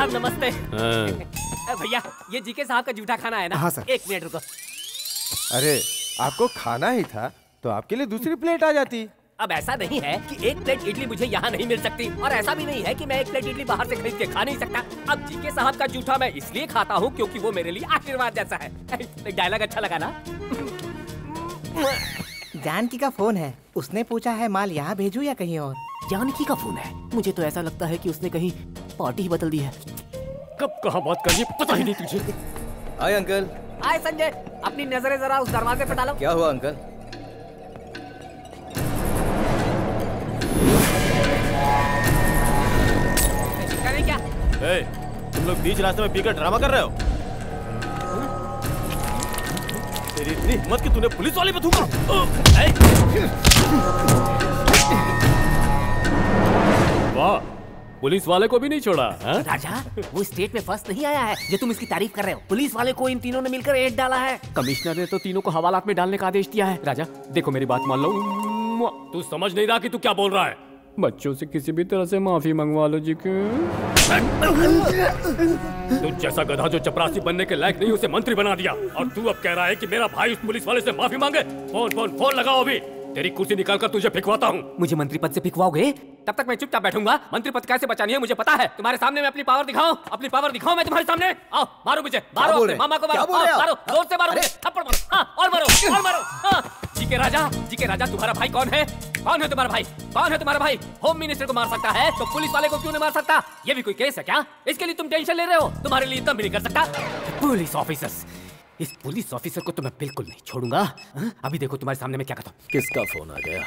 साहब नमस्ते। हाँ, भैया ये जीके साहब का जूठा खाना है ना? हाँ, सर। एक मिनट रुको। अरे आपको खाना ही था तो आपके लिए दूसरी प्लेट आ जाती। अब ऐसा नहीं है कि एक प्लेट इडली मुझे यहाँ नहीं मिल सकती और ऐसा भी नहीं है कि मैं एक प्लेट इडली बाहर से खरीद के खा नहीं सकता। अब जीके साहब का जूठा मैं इसलिए खाता हूँ क्योंकि वो मेरे लिए आशीर्वाद जैसा है। डायलॉग अच्छा लगा ना? जानकी का फ़ोन है। उसने पूछा है माल यहाँ भेजू या कहीं और? जानकी का फ़ोन है? मुझे तो ऐसा लगता है कि उसने कहीं पार्टी ही बदल दी है। कब कहा बात करनी पता ही नहीं तुझे। आए अंकल। आए संजय। अपनी नज़रें जरा उस दरवाजे पे डालो। क्या हुआ अंकल? करें क्या? ए, तुम लोग बीच रास्ते में पीकर ड्रामा कर रहे हो? तेरी इतनी हिम्मत कि तूने पुलिस वाले पे थूका। वाह पुलिस वाले को भी नहीं छोड़ा हाँ? राजा वो स्टेट में फ़र्स्ट नहीं आया है जो तुम इसकी तारीफ़ कर रहे हो। पुलिस वाले को इन तीनों ने मिलकर एड डाला है। कमिश्नर ने तो तीनों को हवालात में डालने का आदेश दिया है। राजा देखो मेरी बात मान लो। तू समझ नहीं रहा कि तू क्या बोल रहा है? बच्चों से किसी भी तरह से माफ़ी मंगवा लो जी के तू जैसा गधा जो चपरासी बनने के लायक नहीं उसे मंत्री बना दिया। और तू अब कह रहा है कि मेरा भाई उस पुलिस वाले से माफ़ी मांगे। फ़ोन फ़ोन फ़ोन लगाओ अभी। तेरी कुर्सी निकाल कर तुझे फिकवाता हूँ। मुझे मंत्री पद से फिकवाओगे? तब तक मैं चुपचाप बैठूँगा। मंत्री पद कैसे बचानी है मुझे पता है। तुम्हारे सामने मैं अपनी पावर दिखाऊँ अपनी पावर दिखाऊँ मैं तुम्हारे सामने? आओ मारो मुझे मारो बोल मामा को क्या मारो? मारो ज़ोर से मारो। थप्पड़ मारो। हाँ, और मारो और मारो। हाँ। जी के राजा जी के राजा तुम्हारा भाई कौन है? कौन है तुम्हारा भाई? कौन है तुम्हारा भाई? होम मिनिस्टर को मार सकता है तो पुलिस वाले को क्यों नहीं मार सकता? ये भी कोई केस है क्या? इसके लिए तुम टेंशन ले रहे हो। तुम्हारे लिए इतना भी नहीं कर सकता। पुलिस ऑफिसर्स इस पुलिस ऑफिसर को तो मैं बिल्कुल नहीं छोड़ूँगा। हाँ? अभी देखो तुम्हारे सामने मैं क्या करता हूँ। किसका फ़ोन आ गया?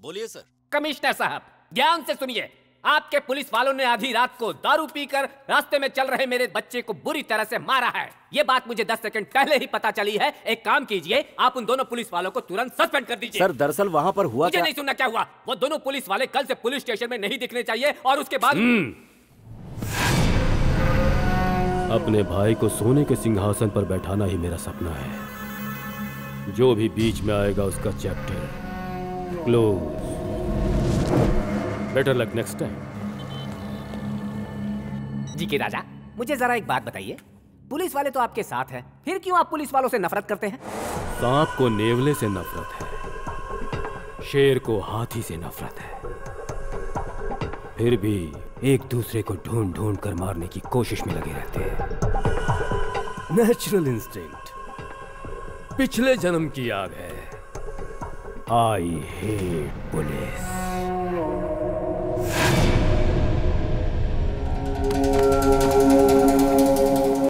बोलिए सर। कमिश्नर साहब ध्यान से सुनिए। आपके पुलिस वालों ने आधी रात को दारू पीकर रास्ते में चल रहे मेरे बच्चे को बुरी तरह से मारा है। ये बात मुझे 10 सेकंड पहले ही पता चली है। एक काम कीजिए आप उन दोनों पुलिस वालों को तुरंत सस्पेंड कर दीजिए। सर दरअसल वहाँ पर हुआ मुझे क्या? नहीं सुनना क्या हुआ? वो दोनों पुलिस वाले कल से पुलिस स्टेशन में नहीं दिखने चाहिए और उसके बाद अपने भाई को सोने के सिंहासन पर बैठाना ही मेरा सपना है। जो भी बीच में आएगा उसका chapter. Close better luck next time जी के राजा मुझे जरा एक बात बताइए। पुलिस वाले तो आपके साथ हैं फिर क्यों आप पुलिस वालों से नफरत करते हैं? सांप को नेवले से नफरत है शेर को हाथी से नफरत है। फिर भी एक दूसरे को ढूंढ ढूंढ कर मारने की कोशिश में लगे रहते हैं। नेचुरल इंस्टिंक्ट पिछले जन्म की आग है। I hate police